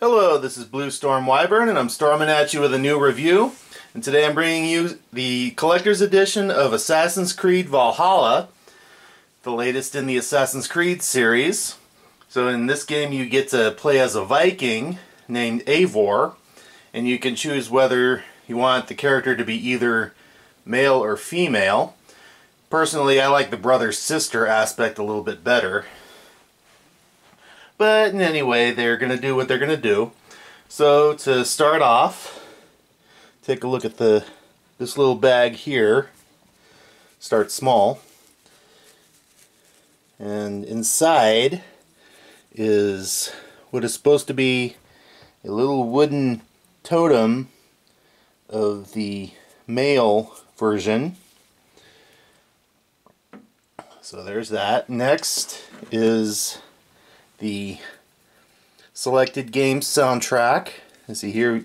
Hello, this is Bluestorm Wyvern, and I'm storming at you with a new review. And today I'm bringing you the collector's edition of Assassin's Creed Valhalla, the latest in the Assassin's Creed series. So in this game you get to play as a Viking named Eivor, and you can choose whether you want the character to be either male or female. Personally, I like the brother-sister aspect a little bit better. But anyway, they're going to do what they're going to do. So to start off, take a look at the this little bag here. Start small. And inside is what is supposed to be a little wooden totem of the male version. So there's that. Next is the selected game soundtrack. You see here,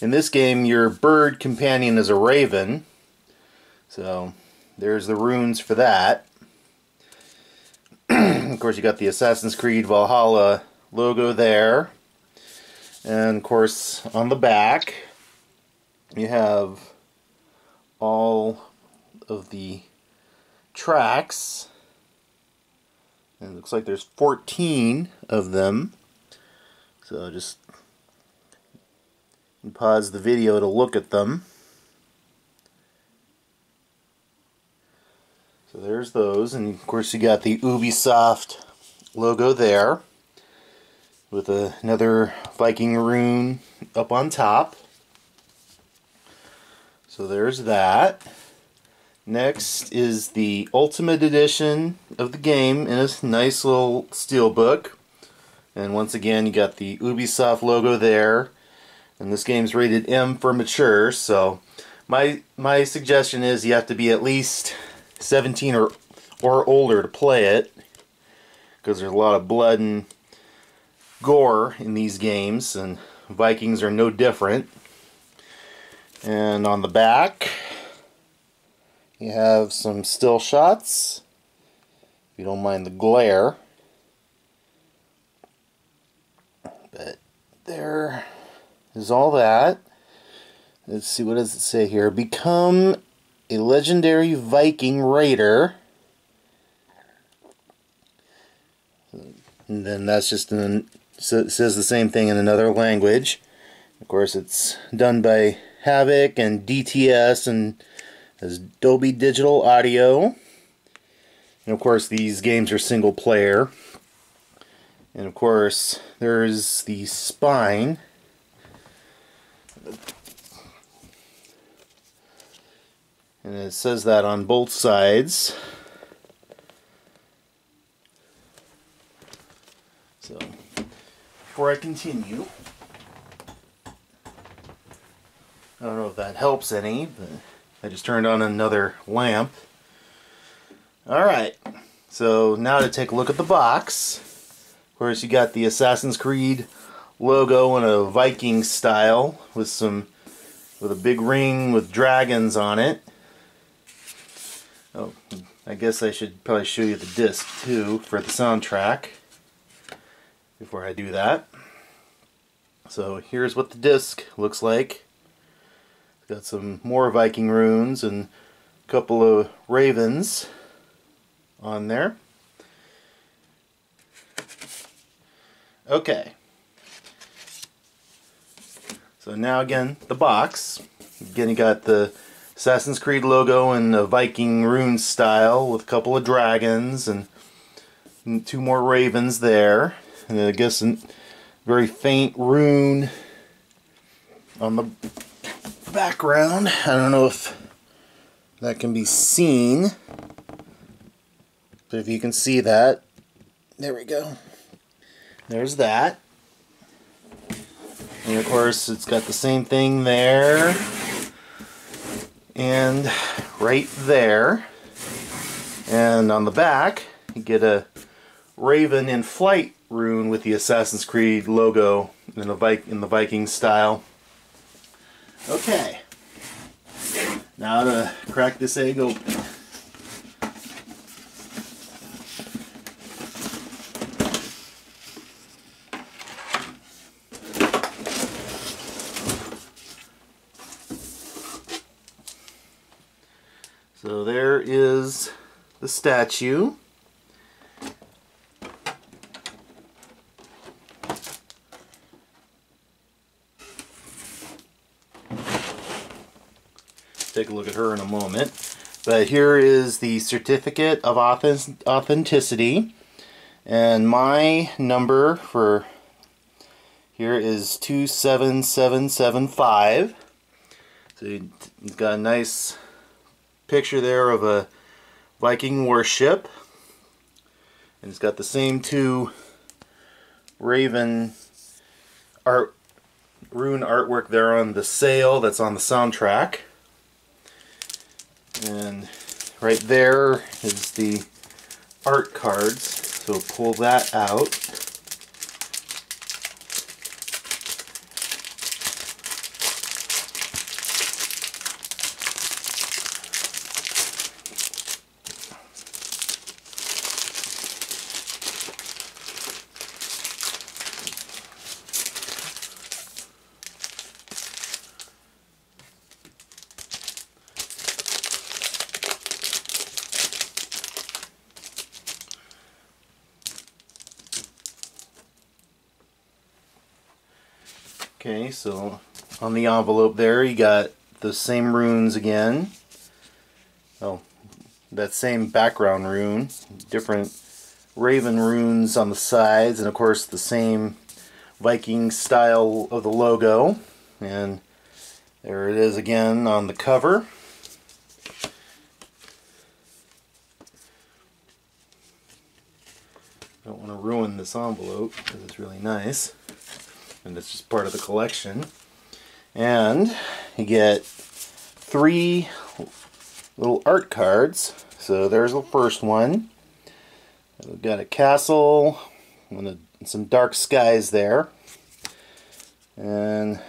in this game, your bird companion is a raven. So there's the runes for that. of course, you got the Assassin's Creed Valhalla logo there. And of course, on the back, you have all of the tracks and it looks like there's 14 of them. So just pause the video to look at them. So there's those, and of course you got the Ubisoft logo there with a, another Viking rune up on top. So there's that. Next is the Ultimate Edition of the game in a nice little steel book. And once again, you got the Ubisoft logo there. And this game's rated M for mature, so my my suggestion is you have to be at least 17 or or older to play it because there's a lot of blood and gore in these games and Vikings are no different. And on the back, you have some still shots, if you don't mind the glare. But there is all that. Let's see, what does it say here? Become a legendary Viking raider. And then that's just an, says the same thing in another language. Of course, it's done by Havok and DTS and has Dolby Digital Audio. And of course, these games are single player. And of course, there's the spine. And it says that on both sides. So, before I continue, I don't know if that helps any, but I just turned on another lamp. Alright, so now to take a look at the box. Of course, you got the Assassin's Creed logo in a Viking style with some with a big ring with dragons on it. Oh, I guess I should probably show you the disc too for the soundtrack before I do that. So here's what the disc looks like. Got some more Viking runes and a couple of ravens on there. Okay. So now again, the box. Again, you got the Assassin's Creed logo in the Viking rune style with a couple of dragons and two more ravens there. And I guess a very faint rune on the background. I don't know if that can be seen. But if you can see that, there we go. There's that. And of course, it's got the same thing there. And right there. And on the back, you get a Raven in flight rune with the Assassin's Creed logo in the, in the Viking style. Okay. Now to crack this egg open. So there is the statue. Look at her in a moment. But here is the certificate of authenticity. And my number for here is 27775. So you've got a nice picture there of a Viking warship. And it's got the same two Raven art rune artwork there on the sail that's on the soundtrack. And right there is the art cards. So pull that out. Okay, so on the envelope there you got the same runes again. Oh, that same background rune, different raven runes on the sides, and of course the same Viking style of the logo. And there it is again on the cover. Don't want to ruin this envelope because it's really nice and it's just part of the collection. And you get three little art cards. So there's the first one. We've got a castle and some dark skies there. And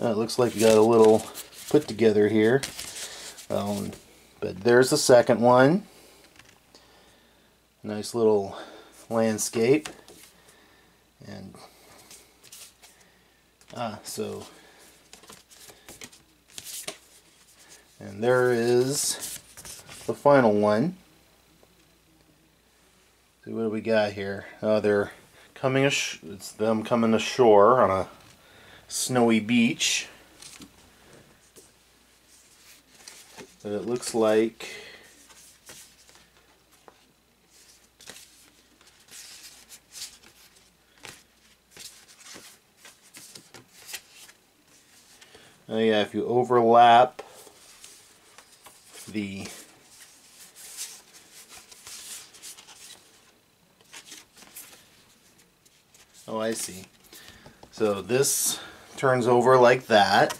uh, it looks like you got a little put together here. Um, but there's the second one. Nice little landscape and ah so and there is the final one. See what do we got here? Uh, they're coming Ash it's them coming ashore on a snowy beach. But it looks like Oh yeah, if you overlap the Oh, I see. So this turns over like that.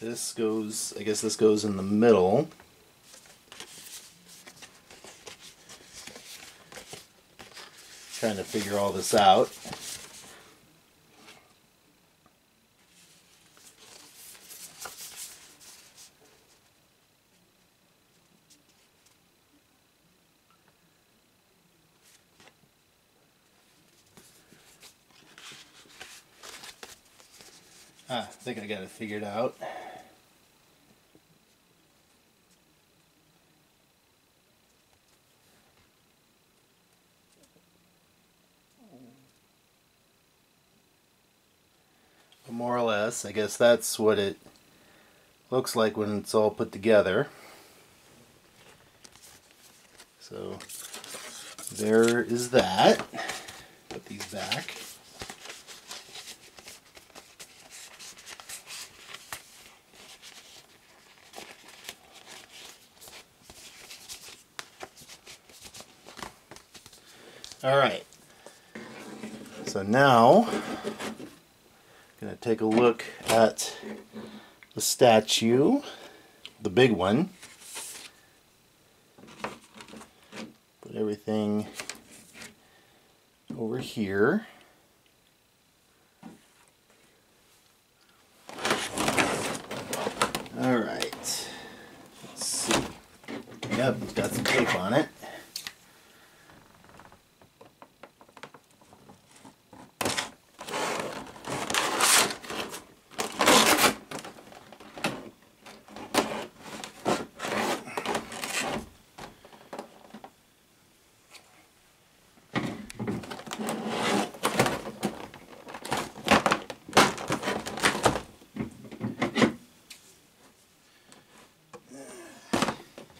This goes, I guess this goes in the middle. Trying to figure all this out. I think I got it figured out. But more or less, I guess that's what it looks like when it's all put together. So there is that. Put these back. All right. So now, I'm going to take a look at the statue, the big one. Put everything over here. All right. Let's see. Yep, it's got some tape on it.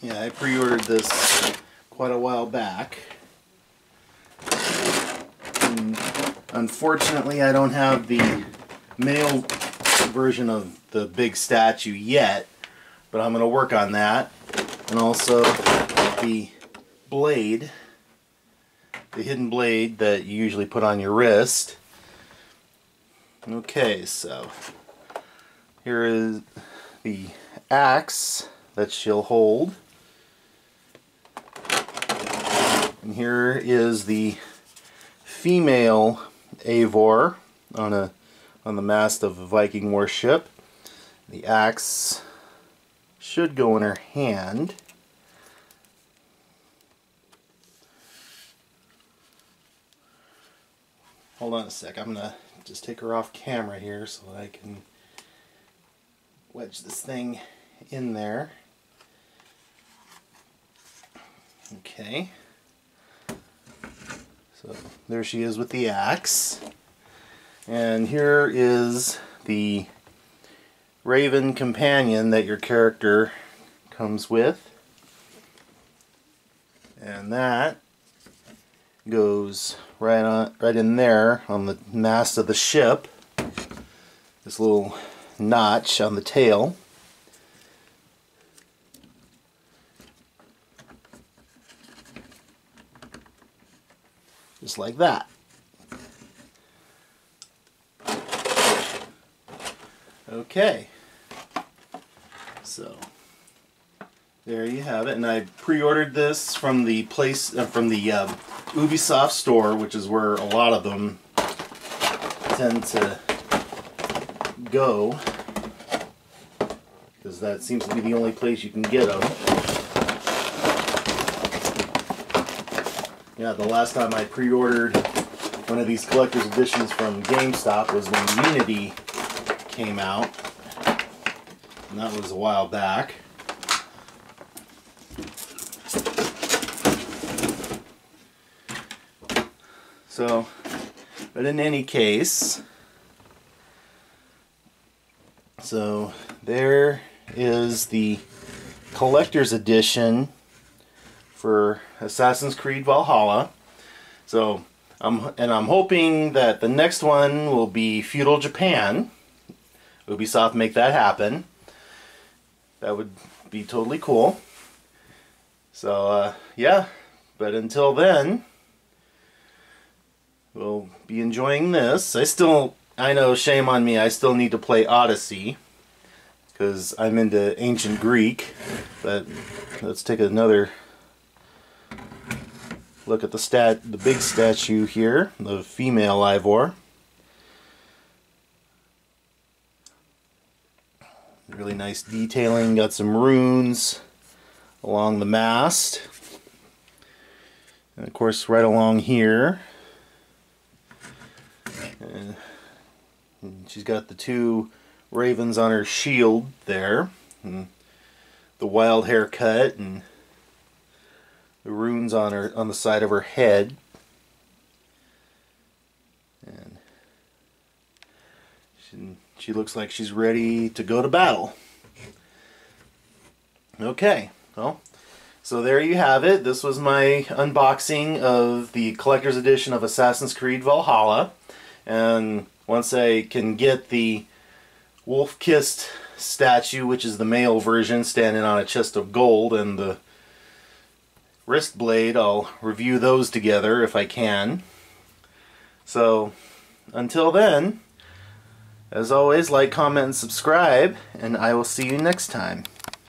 Yeah, I pre-ordered this quite a while back. And unfortunately, I don't have the male version of the big statue yet, but I'm going to work on that. And also the blade, the hidden blade that you usually put on your wrist. Okay, so here is the axe that she'll hold. And here is the female Eivor on a on the mast of a Viking warship. The axe should go in her hand. Hold on a sec. I'm gonna just take her off camera here so I can wedge this thing in there. Okay. So there she is with the axe. And here is the Raven companion that your character comes with. And that goes right on right in there on the mast of the ship. This little notch on the tail. Just like that. Okay. So there you have it, and I pre-ordered this from the place uh, from the uh, Ubisoft store, which is where a lot of them tend to go, because that seems to be the only place you can get them. Yeah, the last time I pre-ordered one of these collector's editions from GameStop was when Unity came out. And that was a while back. So, but in any case, so there is the collector's edition for Assassin's Creed Valhalla. So, I'm, and I'm hoping that the next one will be Feudal Japan. Ubisoft make that happen. That would be totally cool. So, uh, yeah. But until then, we'll be enjoying this. I still, I know, shame on me, I still need to play Odyssey. Because I'm into ancient Greek. But let's take another look at the stat, the big statue here, the female Eivor. Really nice detailing, got some runes along the mast. And of course right along here. And she's got the two ravens on her shield there. And the wild haircut and the runes on her on the side of her head. And she, she looks like she's ready to go to battle. Okay, well, so there you have it. This was my unboxing of the collector's edition of Assassin's Creed Valhalla. And once I can get the wolf-kissed statue, which is the male version, standing on a chest of gold, and the wrist blade, I'll review those together if I can. So, until then, as always, like, comment, and subscribe, and I will see you next time.